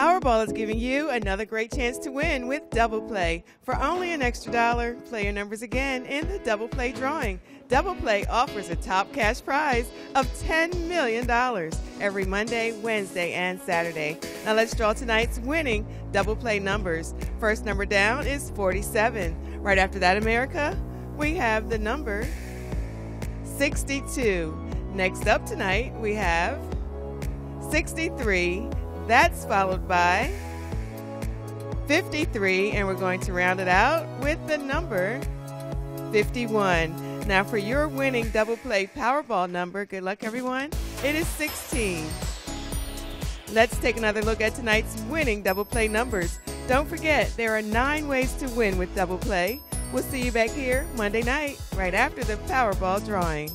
Powerball is giving you another great chance to win with Double Play. For only an extra dollar, play your numbers again in the Double Play drawing. Double Play offers a top cash prize of $10 million every Monday, Wednesday, and Saturday. Now let's draw tonight's winning Double Play numbers. First number down is 47. Right after that, America, we have the number 62. Next up tonight, we have 63. That's followed by 53, and we're going to round it out with the number 51. Now, for your winning double play Powerball number, good luck, everyone. It is 16. Let's take another look at tonight's winning double play numbers. Don't forget, there are nine ways to win with double play. We'll see you back here Monday night, right after the Powerball drawing.